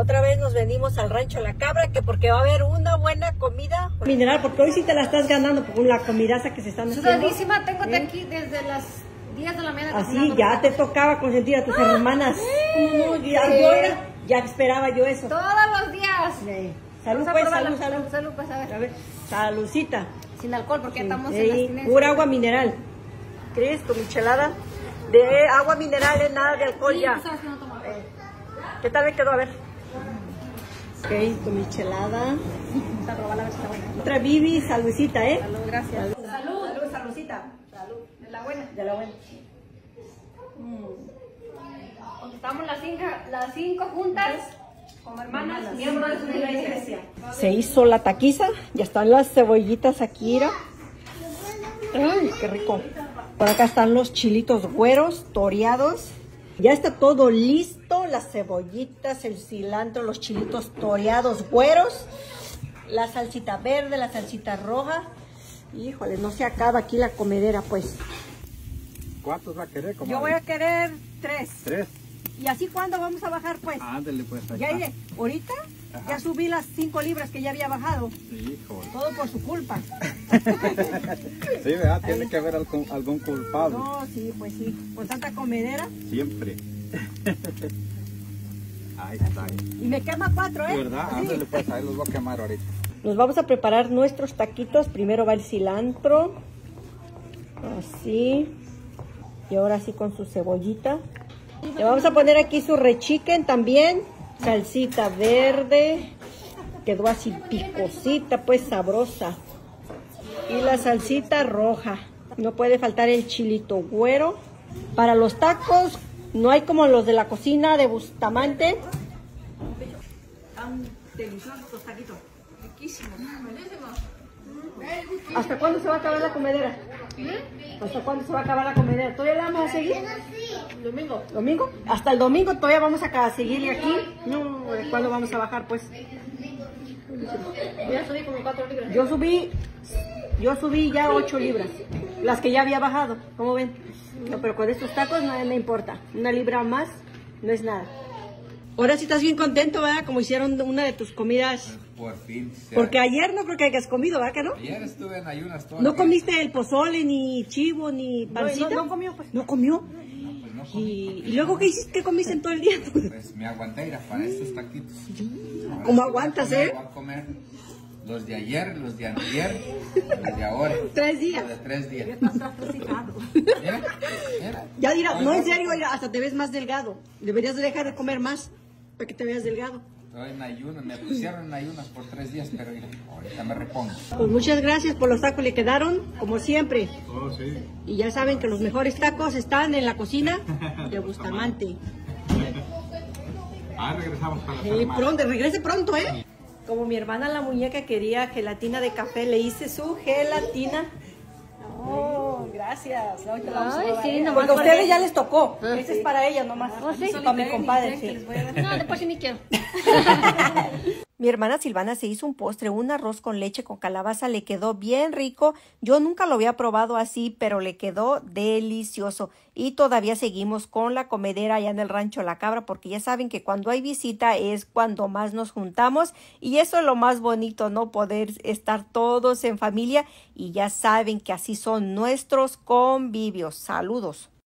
Otra vez nos venimos al rancho La Cabra, que porque va a haber una buena comida mineral, porque hoy sí te la estás ganando con la comidaza que se están haciendo. Sudadísima, tengo de aquí desde las 10 de la mañana. Así, ya te tocaba consentir a tus hermanas. ¿Cómo no? Ya, yo era- ya esperaba yo eso. Todos los días. Eh, Salud, pues, salud, salud. Salud, pues, a ver. A ver, saludcita. Sin alcohol, porque estamos en Ey, la abstinencia. pura agua mineral. ¿Crees? Tu michelada de agua mineral, eh, nada de alcohol Sí, ya. tú sabes que no tomo alcohol. ¿Qué tal me quedó? A ver. Ok, tu michelada. Vamos a probarla a ver si está buena. Otra Bibi, saludcita, ¿eh? Salud, gracias. Salud, salud, saludcita. Salud. De la buena. De la buena. Estamos las cinco, las cinco juntas como hermanas, miembros de la iglesia. Se hizo la taquiza, ya están las cebollitas aquí, mira. Ay, qué rico. Por acá están los chilitos güeros, toreados. Ya está todo listo, las cebollitas, el cilantro, los chilitos toreados güeros, la salsita verde, la salsita roja. Híjole, no se acaba aquí la comedera, pues. ¿Cuántos va a querer? comadre? Yo voy a querer tres. Tres. ¿Y así cuándo vamos a bajar, pues? Ándale, pues. ahí Ya iré. Ahorita Ajá. ya subí las cinco libras que ya había bajado. Híjole. Todo por su culpa. Sí, ¿verdad? Tiene que haber algún, algún culpable. No, sí, pues sí. Con tanta comedera. Siempre. Ahí está. Y me quema cuatro, ¿eh? ¿Verdad? Sí. Ándale, pues. Ahí los voy a quemar ahorita. Nos vamos a preparar nuestros taquitos. Primero va el cilantro. Así. Y ahora sí con su cebollita. Le vamos a poner aquí su rechiquen también. Salsita verde. Quedó así picosita, pues sabrosa. Y la salsita roja. No puede faltar el chilito güero. Para los tacos no hay como los de la cocina de Bustamante. Tan deliciosos los taquitos. Riquísimo. ¿Hasta cuándo se va a acabar la comedera? ¿Hasta cuándo se va a acabar la comedera? ¿Todavía la vamos a seguir? Domingo. ¿Domingo? Hasta el domingo todavía vamos a seguirle aquí. No, ¿cuándo vamos a bajar pues? Ya subí como cuatro libras. Yo subí, yo subí ya 8 libras, las que ya había bajado, ¿cómo ven? No, pero con estos tacos no me importa, una libra más no es nada. Ahora sí estás bien contento, ¿verdad? Como hicieron una de tus comidas. Por fin. se- Porque ayer no creo que hayas comido, ¿verdad que no? Ayer estuve en ayunas todo ¿No comiste el pozole, ni chivo, ni pancita? no comió, pues. ¿No comió? Pues no comí. ¿Y, y luego qué hiciste? ¿Qué comiste en todo el día? Pues me aguanté ir a para estos taquitos. ¿Cómo aguantas, eh? Voy a comer los de ayer, los de ayer, los de ahora. Tres días. Los de tres días. Mira, mira. Ya dirá, no en serio, oiga, hasta te ves más delgado. Deberías de dejar de comer más para que te veas delgado. Estoy en ayunas, me pusieron en ayunas por tres días, pero mira, ahorita me repongo. Pues muchas gracias por los tacos, le quedaron como siempre. Oh, sí. Y ya saben que los mejores tacos están en la cocina de Bustamante. Ah, regresamos para Eh, pronto, regrese pronto, ¿eh? Como mi hermana la muñeca quería gelatina de café, le hice su gelatina. Oh, gracias. Ahorita vamos a Ay, probar, sí, nomás Porque a ustedes ya les tocó. Ah, Ese sí. es para ella nomás. Oh, sí. Para mi compadre, sí. No, después sí ni quiero. Mi hermana Silvana se hizo un postre, un arroz con leche con calabaza, le quedó bien rico. Yo nunca lo había probado así, pero le quedó delicioso. Y todavía seguimos con la comedera allá en el rancho La Cabra, porque ya saben que cuando hay visita es cuando más nos juntamos. Y eso es lo más bonito, ¿no? Poder estar todos en familia. Y ya saben que así son nuestros convivios. Saludos.